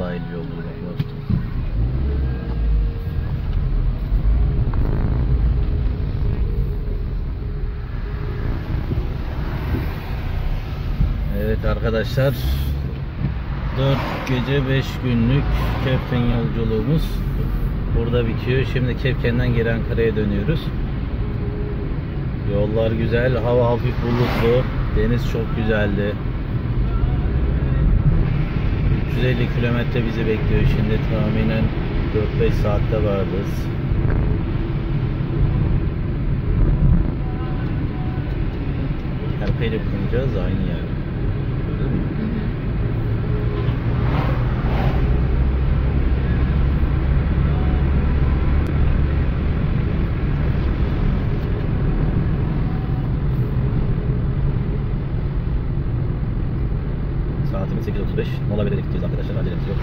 dahil bir yolculuk var. Evet arkadaşlar 4 gece 5 günlük Kepken yolculuğumuz burada bitiyor. Şimdi Kepken'den geri Ankara'ya dönüyoruz. Yollar güzel, hava hafif bulutlu, deniz çok güzeldi. 350 kilometre bizi bekliyor şimdi tahminen 4-5 saatte varız. Erpe'yle kullanacağız aynı yer. 28.35 mola vererek gideceğiz arkadaşlar. Acelemiz yok.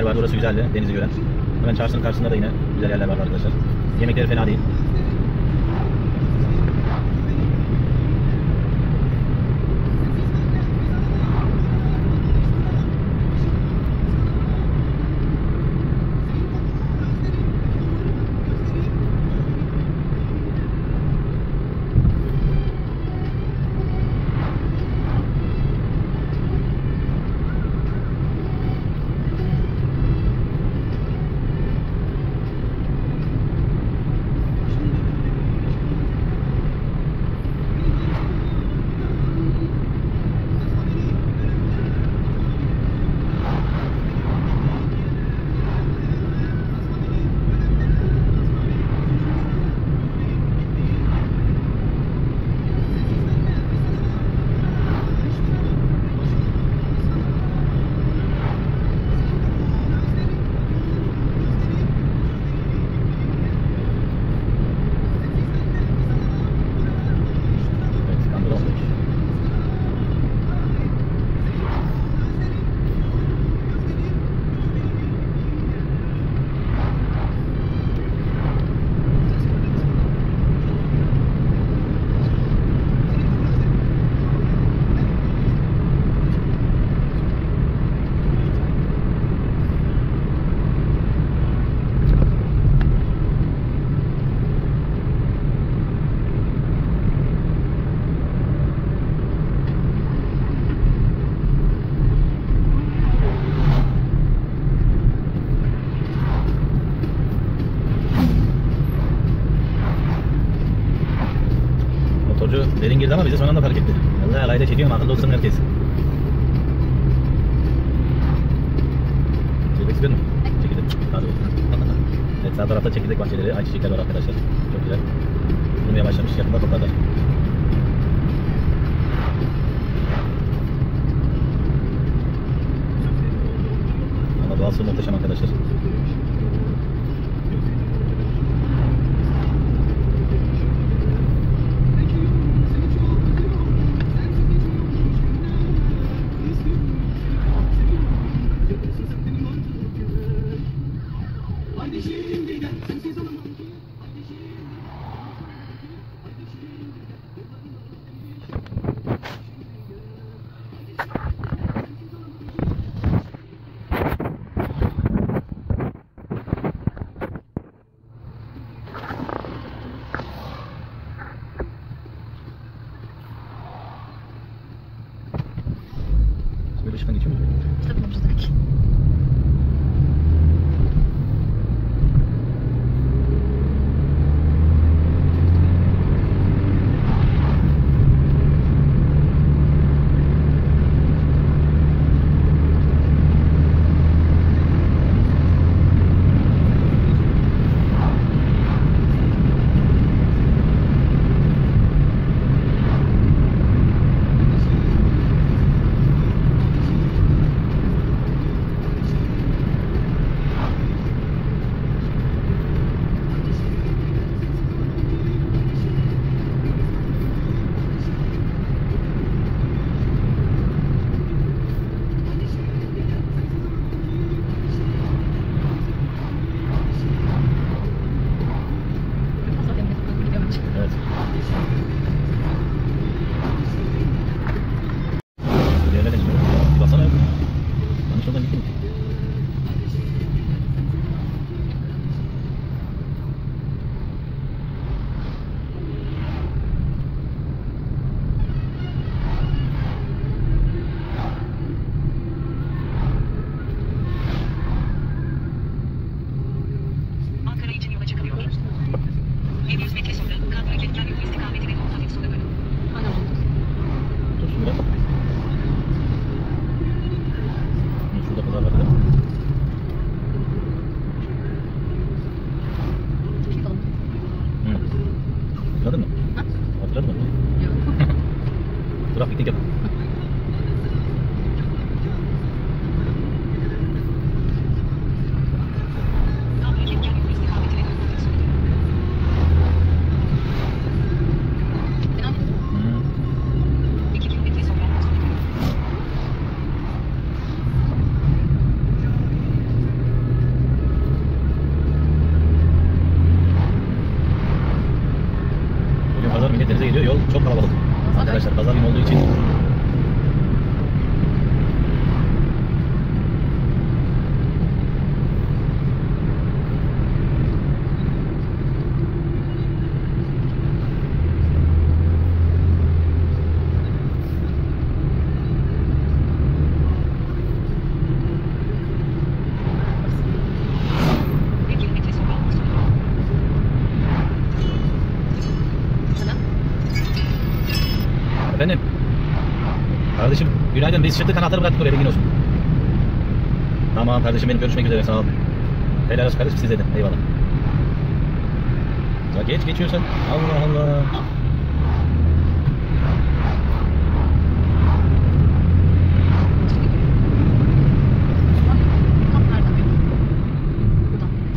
Yer vardı orası güzeldi denizi gören. Hemen çarşının karşısında da yine güzel yerler vardı arkadaşlar. Yemekleri fena değil. değildi ama bize son anda fark etti. Allah alayda çekiyorum akıllı olsun herkes. Çekirdek istiyor musun? Çekirdek. Hadi Evet sağ tarafta çekirdek bahçeleri, ayçiçekler var arkadaşlar. Çok güzel. Durmaya başlamış yakında toparlar. Ama doğası muhteşem arkadaşlar. Günaydın. Biz şimdi kanatları bıraktık oraya. Bilgin olsun. Tamam kardeşim benim görüşmek üzere. Sağ ol. Helal olsun kardeşim siz dedin. Eyvallah. Ya geç geçiyorsan. Allah Allah.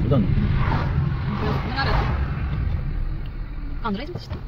Buradan mı? Andray'dan işte.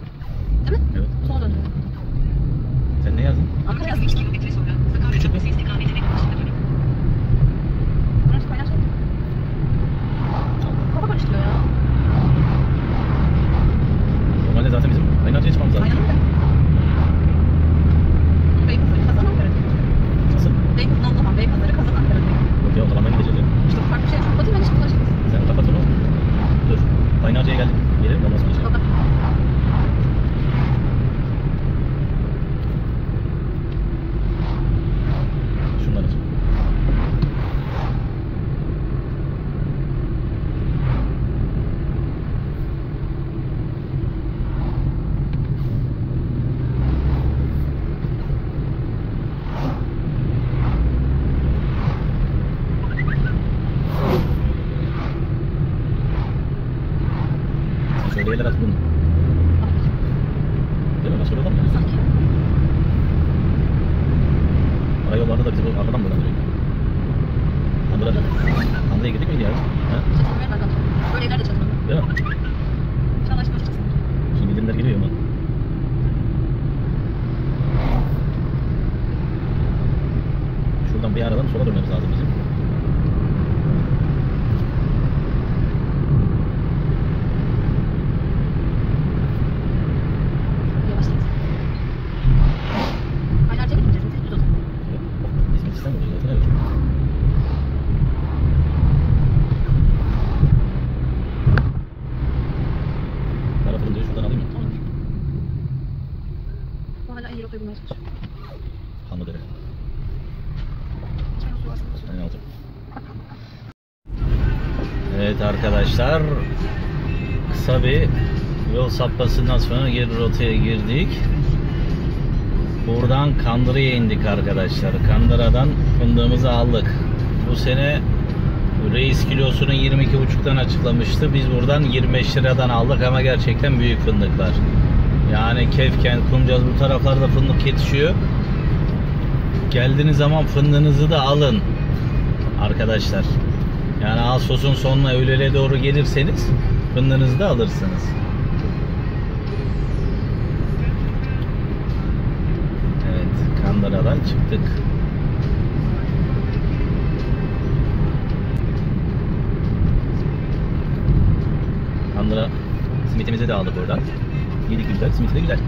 Arkadaşlar kısa bir yol sapmasından sonra geri rotaya girdik. Buradan Kandıra'ya indik arkadaşlar. Kandıra'dan fındığımızı aldık. Bu sene reis kilosunu 22,5'tan açıklamıştı. Biz buradan 25 liradan aldık ama gerçekten büyük fındıklar. Yani Kefken, Kumcaz bu taraflarda fındık yetişiyor. Geldiğiniz zaman fındığınızı da alın arkadaşlar. Yani Ağustos'un sonuna Eylül'e doğru gelirseniz fındığınızı da alırsınız. Evet, Kandıra'dan çıktık. Kandıra simitimizi de aldık oradan. Yedik güzel, simiti de güzel.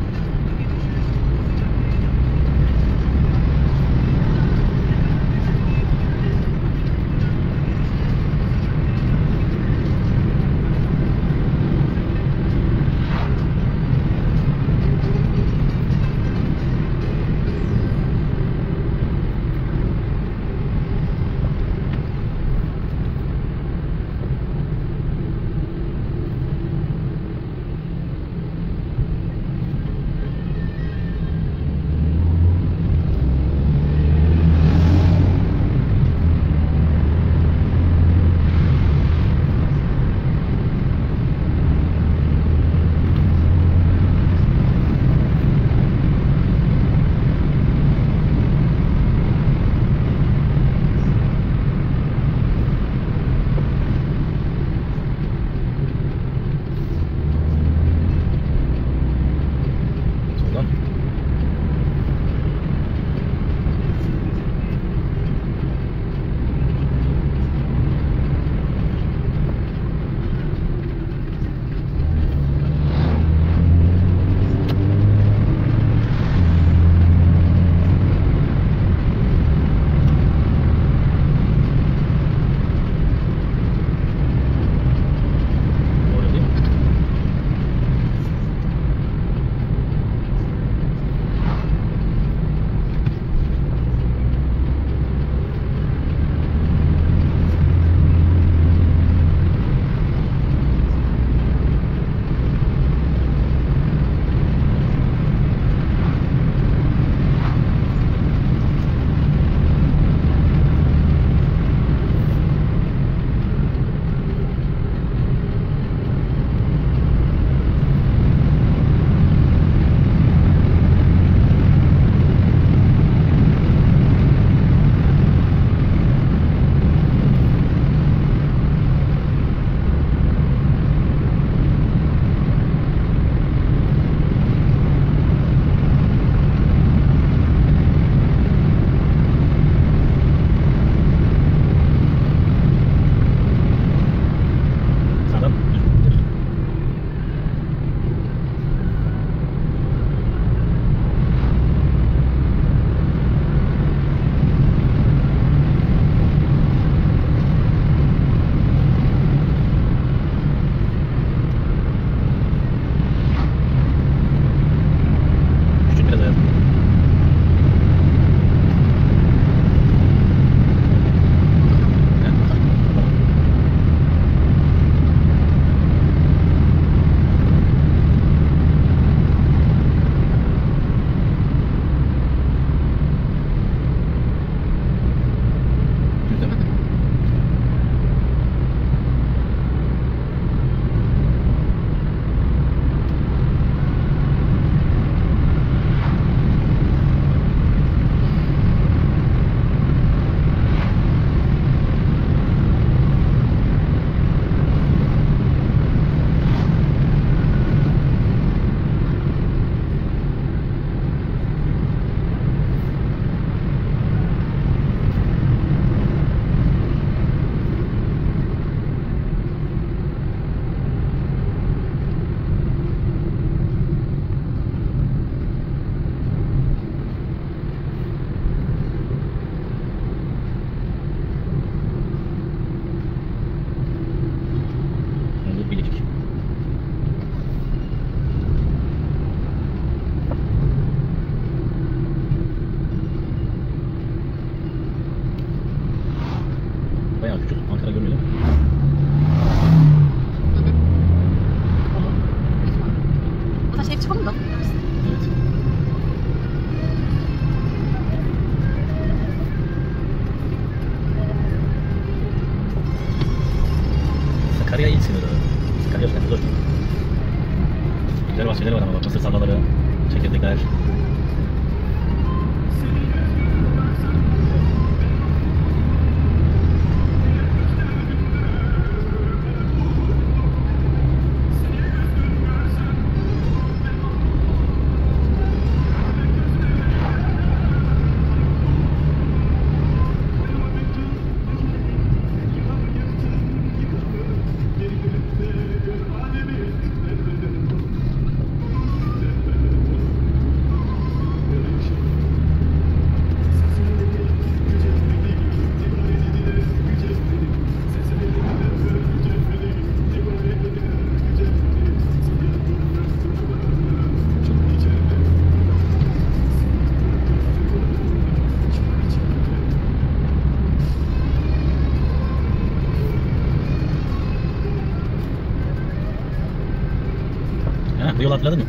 hatırladın mı?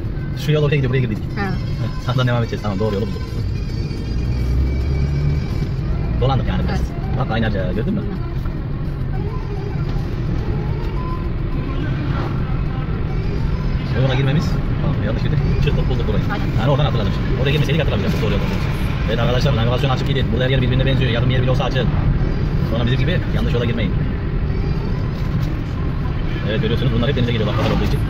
Şu yol oraya gidiyor buraya girdik. Ha. Evet, Sağdan devam edeceğiz tamam doğru yolu bulduk. Dolandık yani biraz. Evet. Bak Aynarca gördün mü? Evet. Yola girmemiz tamam, yanlış girdik. Çıktık bulduk burayı. Aynen. Yani oradan hatırladım şimdi. Oraya girmeseydik hatırlamayacaktık doğru yolu. Evet arkadaşlar navigasyon açık değil. Burada her yer birbirine benziyor. Yarım yer bile olsa açık. Sonra bizim gibi yanlış yola girmeyin. Evet görüyorsunuz bunlar hep denize giriyorlar kadar olduğu için.